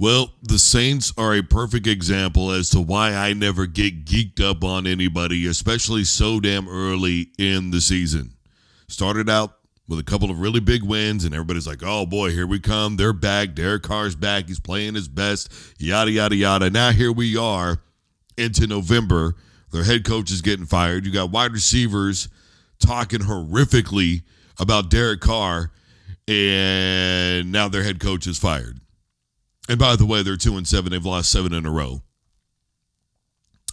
Well, the Saints are a perfect example as to why I never get geeked up on anybody, especially so damn early in the season. Started out with a couple of really big wins, and everybody's like, oh boy, here we come. They're back. Derek Carr's back. He's playing his best, yada, yada, yada. Now here we are into November. Their head coach is getting fired. You got wide receivers talking horrifically about Derek Carr, and now their head coach is fired. And by the way, they're two and seven. They've lost seven in a row.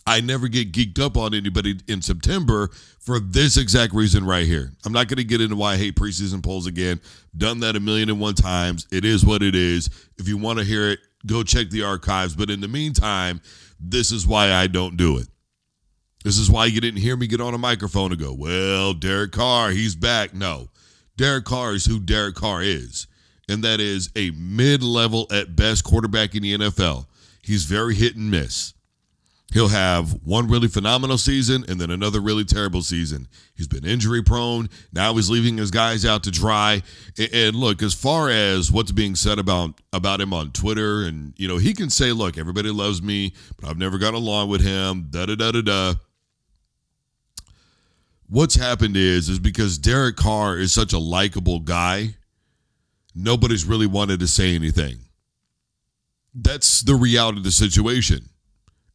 I never get geeked up on anybody in September for this exact reason right here. I'm not going to get into why I hate preseason polls again. Done that a million and one times. It is what it is. If you want to hear it, go check the archives. But in the meantime, this is why I don't do it. This is why you didn't hear me get on a microphone and go, well, Derek Carr, he's back. No, Derek Carr is who Derek Carr is and that is a mid level at best quarterback in the NFL. He's very hit and miss. He'll have one really phenomenal season and then another really terrible season. He's been injury prone. Now he's leaving his guys out to dry. And look, as far as what's being said about about him on Twitter, and you know, he can say, "Look, everybody loves me, but I've never got along with him." Da da da da da. What's happened is is because Derek Carr is such a likable guy nobody's really wanted to say anything. That's the reality of the situation.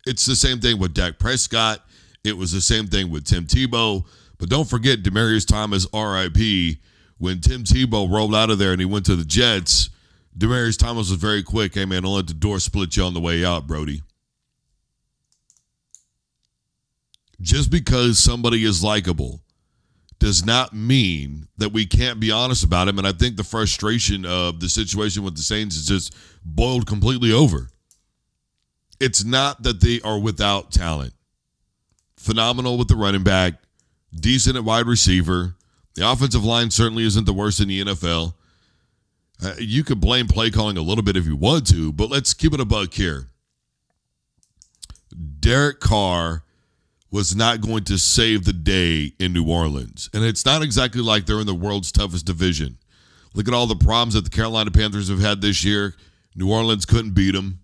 It's the same thing with Dak Prescott. It was the same thing with Tim Tebow. But don't forget Demaryius Thomas, RIP. When Tim Tebow rolled out of there and he went to the Jets, Demaryius Thomas was very quick. Hey, man, don't let the door split you on the way out, Brody. Just because somebody is likable does not mean that we can't be honest about him. And I think the frustration of the situation with the Saints is just boiled completely over. It's not that they are without talent. Phenomenal with the running back, decent at wide receiver. The offensive line certainly isn't the worst in the NFL. Uh, you could blame play calling a little bit if you want to, but let's keep it a buck here. Derek Carr was not going to save the day in New Orleans. And it's not exactly like they're in the world's toughest division. Look at all the problems that the Carolina Panthers have had this year. New Orleans couldn't beat them.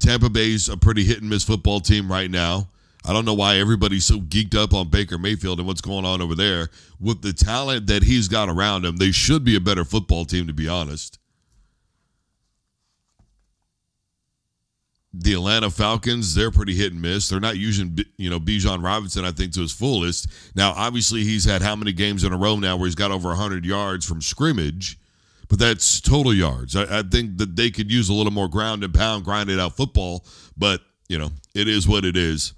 Tampa Bay's a pretty hit and miss football team right now. I don't know why everybody's so geeked up on Baker Mayfield and what's going on over there. With the talent that he's got around him, they should be a better football team, to be honest. The Atlanta Falcons, they're pretty hit and miss. They're not using, you know, Bijan Robinson, I think, to his fullest. Now, obviously, he's had how many games in a row now where he's got over 100 yards from scrimmage, but that's total yards. I, I think that they could use a little more ground and pound, grinded out football, but, you know, it is what it is.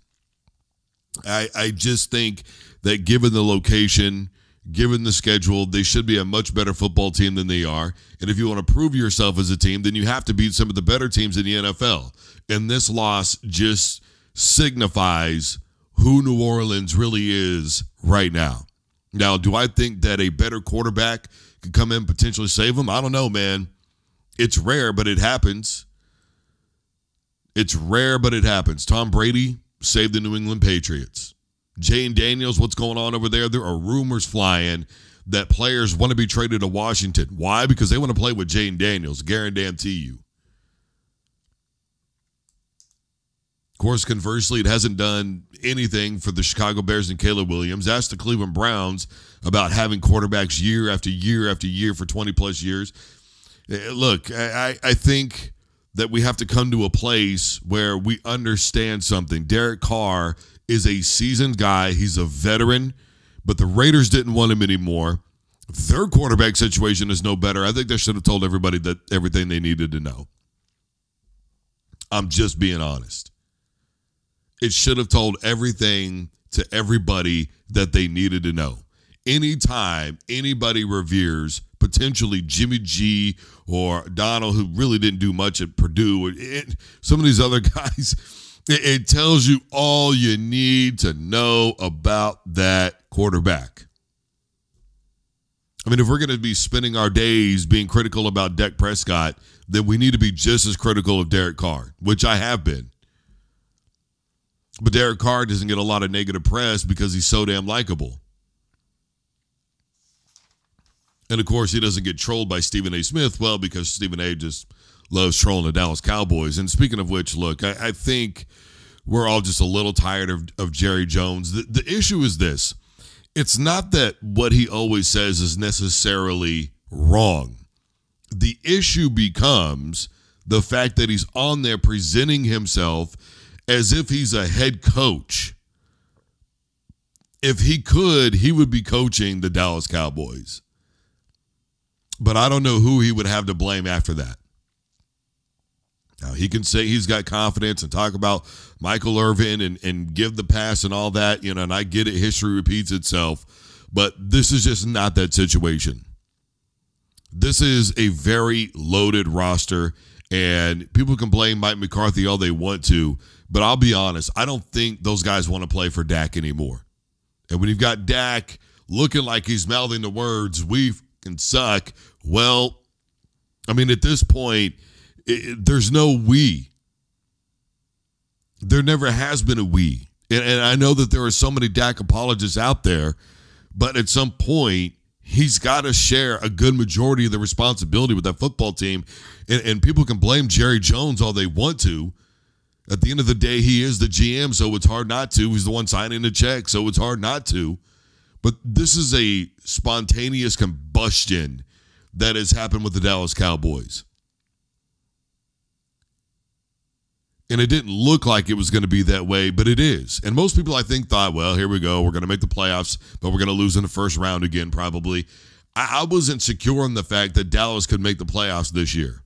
I, I just think that given the location, given the schedule, they should be a much better football team than they are. And if you want to prove yourself as a team, then you have to beat some of the better teams in the NFL. And this loss just signifies who New Orleans really is right now. Now, do I think that a better quarterback could come in potentially save them? I don't know, man. It's rare, but it happens. It's rare, but it happens. Tom Brady saved the New England Patriots. Jayden Daniels, what's going on over there? There are rumors flying that players want to be traded to Washington. Why? Because they want to play with Jayden Daniels. Guarantee you. Of course, conversely, it hasn't done anything for the Chicago Bears and Caleb Williams. Ask the Cleveland Browns about having quarterbacks year after year after year for 20 plus years. Eh, look, I, I think that we have to come to a place where we understand something. Derek Carr is a seasoned guy. He's a veteran, but the Raiders didn't want him anymore. Their quarterback situation is no better. I think they should have told everybody that everything they needed to know. I'm just being honest. It should have told everything to everybody that they needed to know. Anytime anybody reveres potentially Jimmy G or O'Connell, who really didn't do much at Purdue, or eh, some of these other guys, it tells you all you need to know about that quarterback. I mean, if we're going to be spending our days being critical about Dak Prescott, then we need to be just as critical of Derek Carr, which I have been. But Derek Carr doesn't get a lot of negative press because he's so damn likable. And of course, he doesn't get trolled by Stephen A. Smith, well, because Stephen A. just loves trolling the Dallas Cowboys. And speaking of which, look, I, I think we're all just a little tired of, of Jerry Jones. The, the issue is this it's not that what he always says is necessarily wrong. The issue becomes the fact that he's on there presenting himself as if he's a head coach. If he could, he would be coaching the Dallas Cowboys. But I don't know who he would have to blame after that. Now, he can say he's got confidence and talk about Michael Irvin and, and give the pass and all that, you know, and I get it, history repeats itself, but this is just not that situation. This is a very loaded roster, and people can blame Mike McCarthy all they want to, but I'll be honest, I don't think those guys want to play for Dak anymore. And when you've got Dak looking like he's mouthing the words, we can suck, well, I mean, at this point, it, there's no we. There never has been a we. And, and I know that there are so many Dak apologists out there, but at some point, he's got to share a good majority of the responsibility with that football team. And, and, people can blame Jerry Jones all they want to. At the end of the day, he is the GM, so it's hard not to. He's the one signing the check, so it's hard not to. But this is a spontaneous combustion that has happened with the Dallas Cowboys. And it didn't look like it was going to be that way, but it is. And most people, I think, thought, well, here we go. We're going to make the playoffs, but we're going to lose in the first round again, probably. I, I wasn't secure in the fact that Dallas could make the playoffs this year.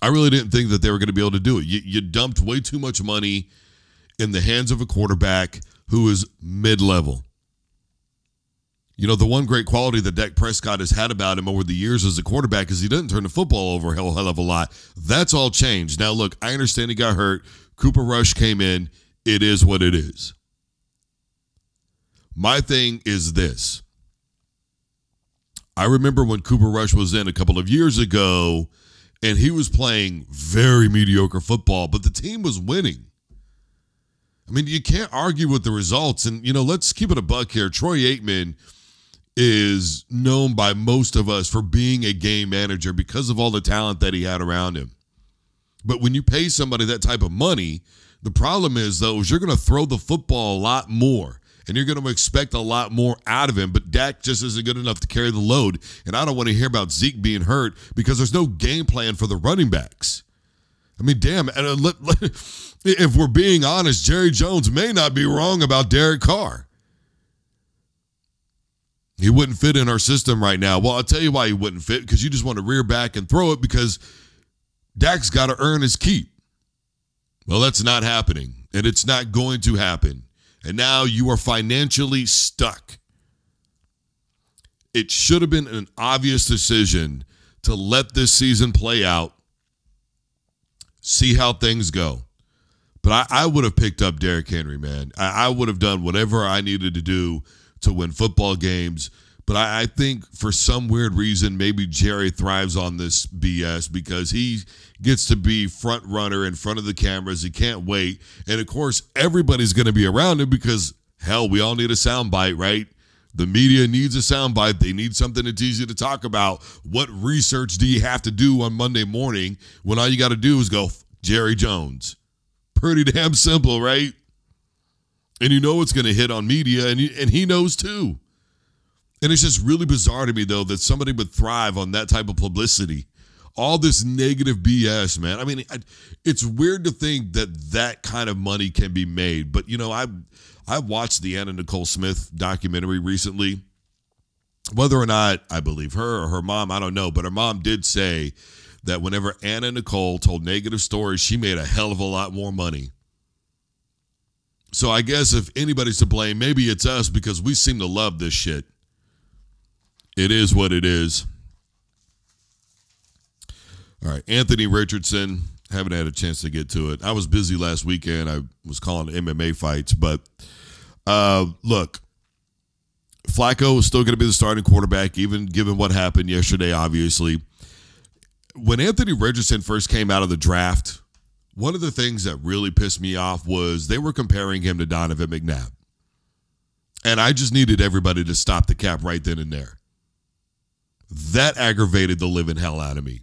I really didn't think that they were going to be able to do it. You, you dumped way too much money in the hands of a quarterback who is mid level. You know, the one great quality that Dak Prescott has had about him over the years as a quarterback is he doesn't turn the football over a hell, hell of a lot. That's all changed. Now, look, I understand he got hurt. Cooper Rush came in. It is what it is. My thing is this. I remember when Cooper Rush was in a couple of years ago, and he was playing very mediocre football, but the team was winning. I mean, you can't argue with the results. And, you know, let's keep it a buck here. Troy Aikman is known by most of us for being a game manager because of all the talent that he had around him. But when you pay somebody that type of money, the problem is though is you're going to throw the football a lot more and you're going to expect a lot more out of him. But Dak just isn't good enough to carry the load. And I don't want to hear about Zeke being hurt because there's no game plan for the running backs. I mean, damn. Uh, if we're being honest, Jerry Jones may not be wrong about Derek Carr. He wouldn't fit in our system right now. Well, I'll tell you why he wouldn't fit because you just want to rear back and throw it because Dak's got to earn his keep. Well, that's not happening, and it's not going to happen. And now you are financially stuck. It should have been an obvious decision to let this season play out, see how things go. But I, I would have picked up Derrick Henry, man. I, I would have done whatever I needed to do to win football games. But I, I, think for some weird reason, maybe Jerry thrives on this BS because he gets to be front runner in front of the cameras. He can't wait. And of course, everybody's going to be around him because, hell, we all need a soundbite, right? The media needs a soundbite. They need something that's easy to talk about. What research do you have to do on Monday morning when all you got to do is go, Jerry Jones? Pretty damn simple, right? And you know it's going to hit on media, and he, and he knows too. And it's just really bizarre to me though that somebody would thrive on that type of publicity. All this negative BS, man. I mean, it's weird to think that that kind of money can be made. But you know, I I watched the Anna Nicole Smith documentary recently. Whether or not I believe her or her mom, I don't know. But her mom did say that whenever Anna Nicole told negative stories, she made a hell of a lot more money so I guess if anybody's to blame, maybe it's us because we seem to love this shit. It is what it is. All right, Anthony Richardson. Haven't had a chance to get to it. I was busy last weekend. I was calling MMA fights, but uh, look, Flacco is still going to be the starting quarterback, even given what happened yesterday. Obviously, when Anthony Richardson first came out of the draft, one of the things that really pissed me off was they were comparing him to Donovan McNabb. And I just needed everybody to stop the cap right then and there. That aggravated the living hell out of me.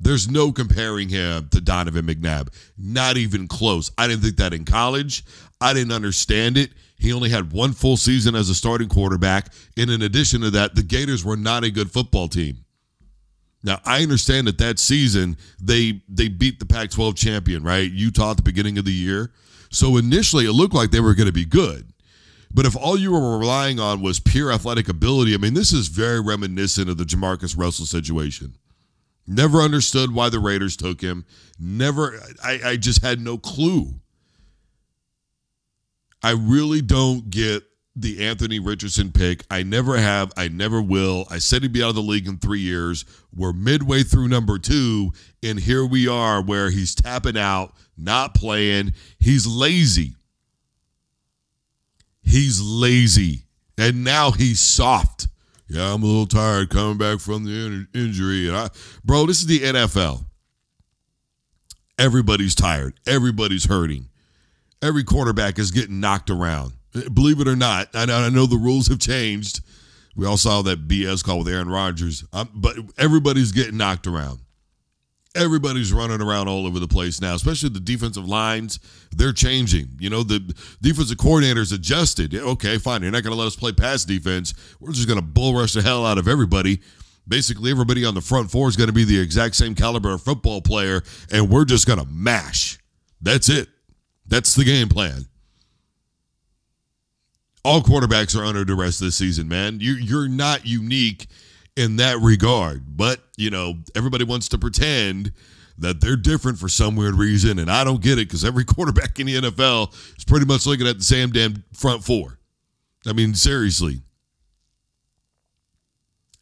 There's no comparing him to Donovan McNabb. Not even close. I didn't think that in college. I didn't understand it. He only had one full season as a starting quarterback. And in addition to that, the Gators were not a good football team. Now, I understand that that season they they beat the Pac-12 champion, right? Utah at the beginning of the year. So initially it looked like they were going to be good. But if all you were relying on was pure athletic ability, I mean, this is very reminiscent of the JaMarcus Russell situation. Never understood why the Raiders took him. Never, I, I just had no clue. I really don't get the Anthony Richardson pick. I never have. I never will. I said he'd be out of the league in three years. We're midway through number two, and here we are where he's tapping out, not playing. He's lazy. He's lazy. And now he's soft. Yeah, I'm a little tired coming back from the in- injury. And I, bro, this is the NFL. Everybody's tired. Everybody's hurting. Every quarterback is getting knocked around. Believe it or not, I know, I know the rules have changed. We all saw that BS call with Aaron Rodgers, um, but everybody's getting knocked around. Everybody's running around all over the place now, especially the defensive lines. They're changing. You know, the defensive coordinators adjusted. Okay, fine. You're not going to let us play pass defense. We're just going to bull rush the hell out of everybody. Basically, everybody on the front four is going to be the exact same caliber of football player, and we're just going to mash. That's it. That's the game plan all quarterbacks are under duress this season, man. You you're not unique in that regard. But, you know, everybody wants to pretend that they're different for some weird reason, and I don't get it because every quarterback in the NFL is pretty much looking at the same damn front four. I mean, seriously.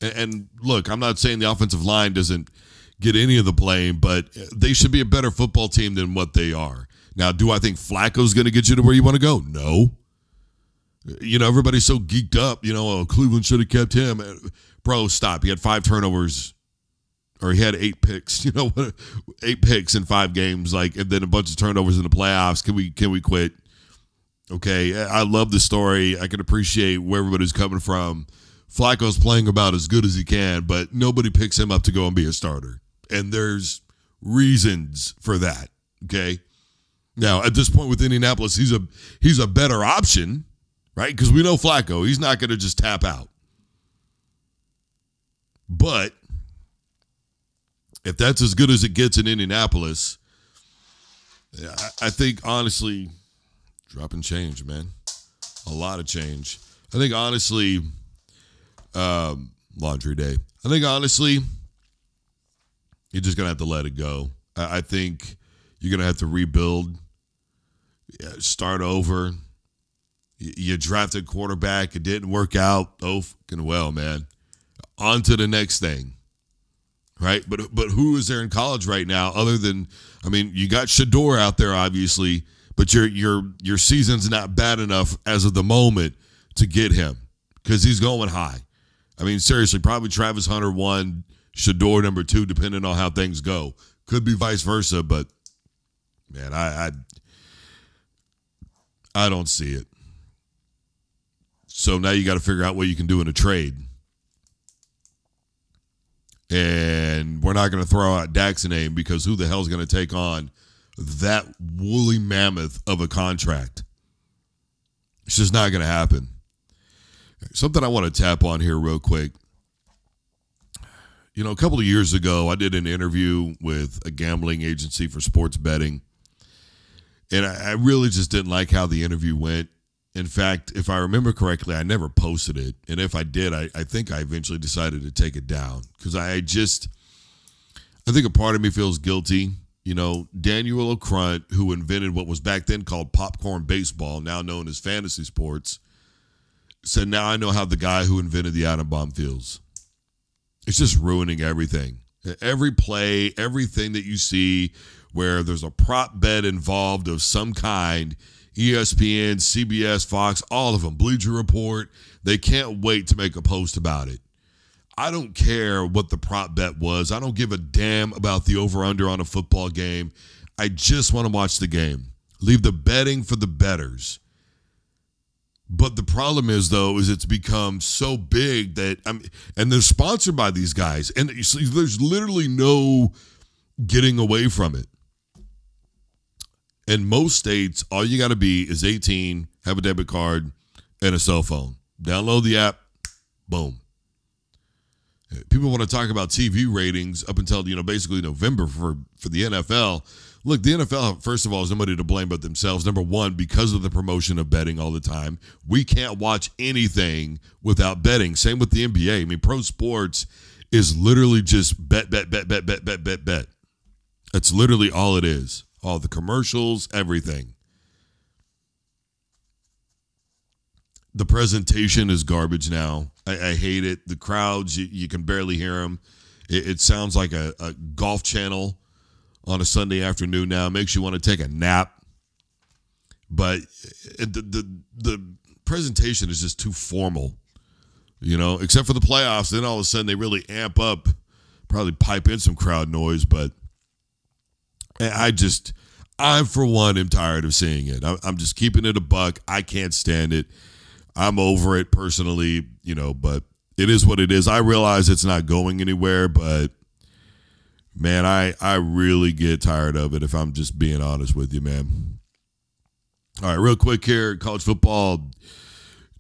And, and look, I'm not saying the offensive line doesn't get any of the blame, but they should be a better football team than what they are. Now, do I think Flacco's going to get you to where you want to go? No. You know, everybody's so geeked up. You know, oh, Cleveland should have kept him. Bro, stop. He had five turnovers, or he had eight picks. You know, eight picks in five games. Like, and then a bunch of turnovers in the playoffs. Can we can we quit? Okay, I love the story. I can appreciate where everybody's coming from. Flacco's playing about as good as he can, but nobody picks him up to go and be a starter. And there's reasons for that. Okay. Now, at this point with Indianapolis, he's a he's a better option right? Because we know Flacco, he's not going to just tap out. But if that's as good as it gets in Indianapolis, I, think honestly, dropping change, man, a lot of change. I think honestly, um, laundry day. I think honestly, you're just gonna have to let it go. I, I think you're gonna have to rebuild, yeah, start over you drafted quarterback, it didn't work out. Oh, fucking well, man. On to the next thing. Right? But but who is there in college right now other than I mean, you got Shedeur out there obviously, but your your your season's not bad enough as of the moment to get him cuz he's going high. I mean, seriously, probably Travis Hunter one, Shedeur number 2 depending on how things go. Could be vice versa, but man, I I I don't see it. So now you got to figure out what you can do in a trade. And we're not going to throw out Dak's name because who the hell is going to take on that woolly mammoth of a contract? It's just not going to happen. Something I want to tap on here real quick. You know, a couple of years ago, I did an interview with a gambling agency for sports betting. And I, really just didn't like how the interview went. In fact, if I remember correctly, I never posted it. And if I did, I, I think I eventually decided to take it down because I just, I think a part of me feels guilty. You know, Daniel Okrent, who invented what was back then called popcorn baseball, now known as fantasy sports, said, Now I know how the guy who invented the atom bomb feels. It's just ruining everything. Every play, everything that you see where there's a prop bet involved of some kind ESPN, CBS, Fox, all of them, Bleacher Report. They can't wait to make a post about it. I don't care what the prop bet was. I don't give a damn about the over under on a football game. I just want to watch the game. Leave the betting for the betters. But the problem is, though, is it's become so big that I'm, and they're sponsored by these guys, and there's literally no getting away from it. In most states, all you got to be is 18, have a debit card, and a cell phone. Download the app, boom. People want to talk about TV ratings up until you know basically November for for the NFL look, the NFL, first of all, is nobody to blame but themselves. Number one, because of the promotion of betting all the time, we can't watch anything without betting. Same with the NBA. I mean, pro sports is literally just bet, bet, bet, bet, bet, bet, bet, bet. That's literally all it is. All the commercials, everything. The presentation is garbage now. I, I hate it. The crowds, you, you, can barely hear them. It, it sounds like a, a golf channel on a Sunday afternoon now. It makes you want to take a nap. But eh, the, the, the presentation is just too formal, you know, except for the playoffs. Then all of a sudden they really amp up, probably pipe in some crowd noise. But I just, I for one am tired of seeing it. I'm just keeping it a buck. I can't stand it. I'm over it personally, you know, but it is what it is. I realize it's not going anywhere, but man, I I really get tired of it if I'm just being honest with you, man. All right, real quick here, college football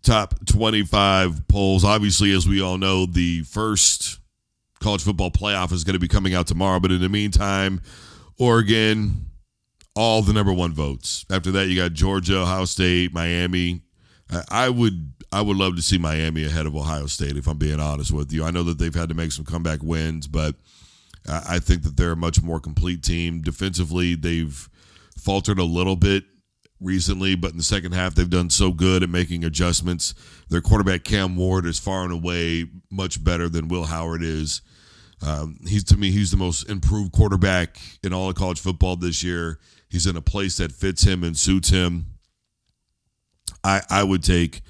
top 25 polls. Obviously, as we all know, the first college football playoff is going to be coming out tomorrow, but in the meantime, Oregon all the number one votes. After that, you got Georgia, Ohio State, Miami. I would I would love to see Miami ahead of Ohio State if I'm being honest with you. I know that they've had to make some comeback wins, but I think that they're a much more complete team. Defensively, they've faltered a little bit recently, but in the second half, they've done so good at making adjustments. Their quarterback, Cam Ward, is far and away much better than Will Howard is. Um, he's to me, he's the most improved quarterback in all of college football this year. He's in a place that fits him and suits him. I I would take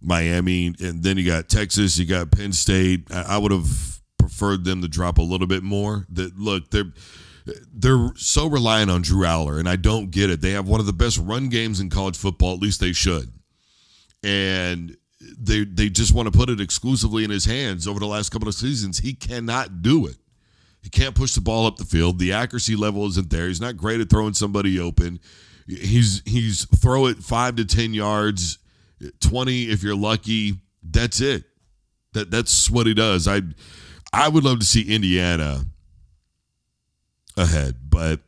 Miami, and then you got Texas, you got Penn State. I, I would have preferred them to drop a little bit more. That look, they're they're so reliant on Drew Allar, and I don't get it. They have one of the best run games in college football, at least they should. And they they just want to put it exclusively in his hands over the last couple of seasons. He cannot do it. He can't push the ball up the field. The accuracy level isn't there. He's not great at throwing somebody open. He's he's throw it five to ten yards, twenty if you're lucky. That's it. That that's what he does. I I would love to see Indiana ahead, but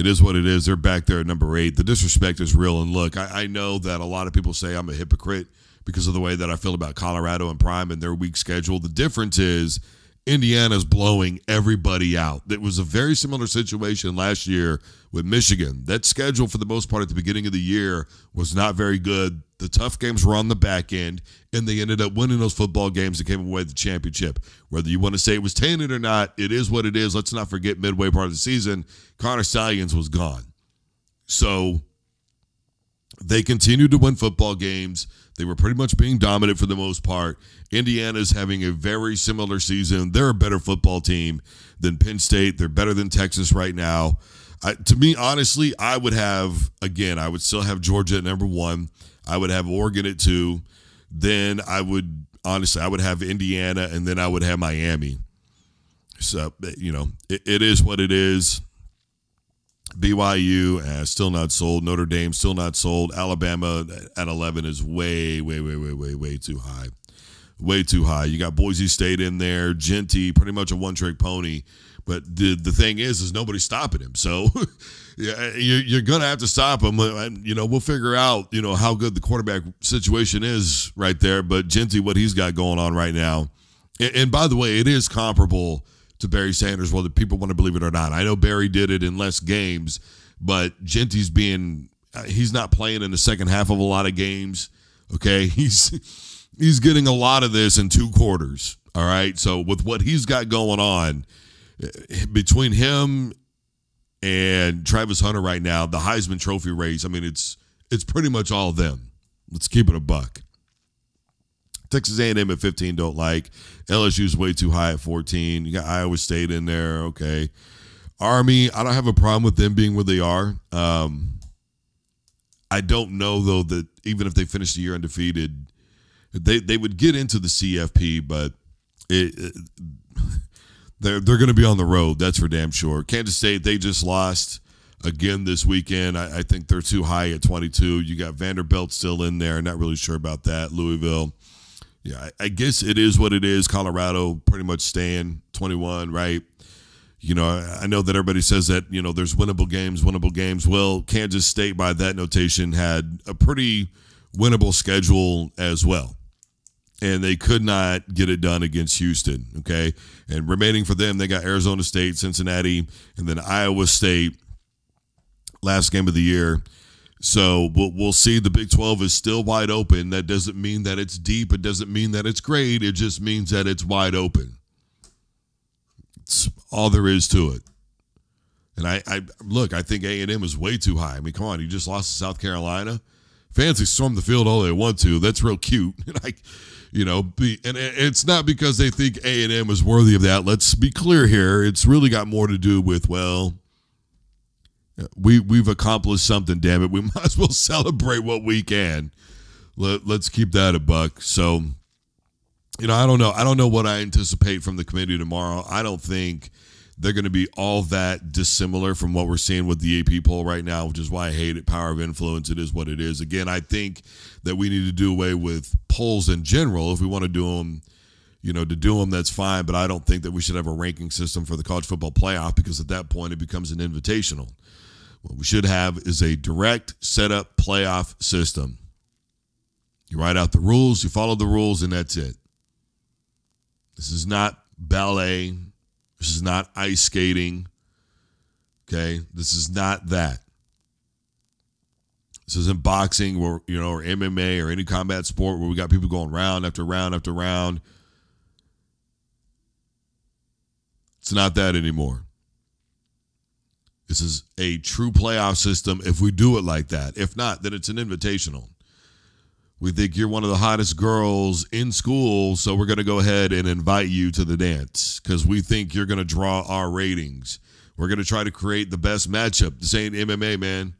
it is what it is. They're back there at number eight. The disrespect is real. And look, I, I, know that a lot of people say I'm a hypocrite because of the way that I feel about Colorado and Prime and their weak schedule. The difference is Indiana's blowing everybody out. It was a very similar situation last year with Michigan. That schedule, for the most part, at the beginning of the year was not very good. The tough games were on the back end, and they ended up winning those football games that came away with the championship. Whether you want to say it was tainted or not, it is what it is. Let's not forget midway part of the season, Connor Stalions was gone. So they continued to win football games. They were pretty much being dominant for the most part. Indiana's having a very similar season. They're a better football team than Penn State. They're better than Texas right now. I, to me, honestly, I would have, again, I would still have Georgia at number one. I would have Oregon at two. Then I would, honestly, I would have Indiana, and then I would have Miami. So, you know, it, it is what it is. BYU uh, still not sold. Notre Dame still not sold. Alabama at 11 is way, way, way, way, way, way too high. Way too high. You got Boise State in there. Jeanty, pretty much a one trick pony. But the the thing is, is nobody's stopping him. So yeah, you're, you're going to have to stop him. And, you know, we'll figure out, you know, how good the quarterback situation is right there. But Jeanty, what he's got going on right now. And, and by the way, it is comparable – to Barry Sanders, whether people want to believe it or not. I know Barry did it in less games, but Jeanty's being uh, he's not playing in the second half of a lot of games. Okay, he's he's getting a lot of this in two quarters. All right, so with what he's got going on uh, between him and Travis Hunter right now, the Heisman Trophy race. I mean, it's it's pretty much all them. Let's keep it a buck. Texas A&M at 15 don't like. LSU's way too high at 14. You got Iowa State in there. Okay. Army, I don't have a problem with them being where they are. Um, I don't know though that even if they finish the year undefeated, they they would get into the CFP, but it, it they're they're going to be on the road. That's for damn sure. Kansas State they just lost again this weekend. I, I, think they're too high at 22. You got Vanderbilt still in there. Not really sure about that. Louisville. Yeah, I, guess it is what it is. Colorado pretty much staying 21, right? You know, I know that everybody says that, you know, there's winnable games, winnable games. Well, Kansas State, by that notation, had a pretty winnable schedule as well and they could not get it done against Houston. Okay. And remaining for them, they got Arizona State, Cincinnati, and then Iowa State last game of the year. So we'll, we'll see. The Big 12 is still wide open. That doesn't mean that it's deep. It doesn't mean that it's great. It just means that it's wide open. It's all there is to it. And I, I look, I think A&M is way too high. I mean, come on, you just lost to South Carolina. Fans storm the field all they want to. That's real cute. like, you know, be, and it's not because they think A&M is worthy of that. Let's be clear here. It's really got more to do with, well, we we've accomplished something. Damn it, we might as well celebrate what we can. Let, let's keep that a buck. So, you know, I don't know. I don't know what I anticipate from the committee tomorrow. I don't think they're going to be all that dissimilar from what we're seeing with the AP poll right now, which is why I hate it. Power of influence. It is what it is. Again, I think that we need to do away with polls in general if we want to do them you know, to do them, that's fine. But I don't think that we should have a ranking system for the college football playoff because at that point it becomes an invitational. What we should have is a direct setup playoff system. You write out the rules, you follow the rules, and that's it. This is not ballet. This is not ice skating. Okay? This is not that. This isn't boxing or you know or MMA or any combat sport where we got people going round after round after round. It's not that anymore. This is a true playoff system if we do it like that. If not, then it's an invitational. We think you're one of the hottest girls in school, so we're going to go ahead and invite you to the dance because we think you're going to draw our ratings. We're going to try to create the best matchup. This ain't MMA, man.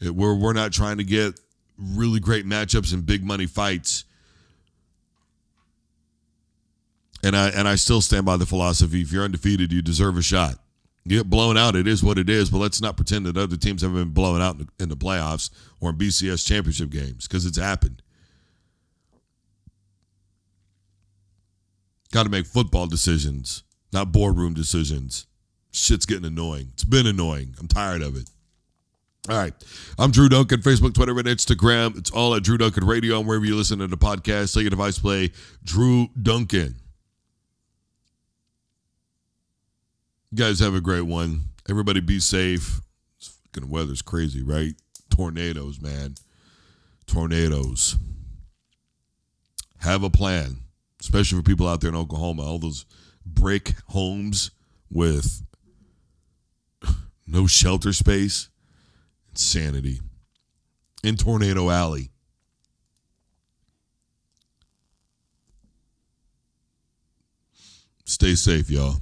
We're, we're not trying to get really great matchups and big money fights. And I and I still stand by the philosophy: if you're undefeated, you deserve a shot get blown out. It is what it is. But let's not pretend that other teams haven't been blown out in the in the playoffs or in BCS championship games because it's happened. Got to make football decisions, not boardroom decisions. Shit's getting annoying. It's been annoying. I'm tired of it. All right. I'm Drew Duncan, Facebook, Twitter, and Instagram. It's all at Drew Duncan Radio and wherever you listen to the podcast. Tell your device play Drew Duncan. You guys have a great one. Everybody be safe. This fucking weather's crazy, right? Tornadoes, man. Tornadoes. Have a plan, especially for people out there in Oklahoma. All those brick homes with no shelter space. Insanity. In Tornado Alley. Stay safe, y'all.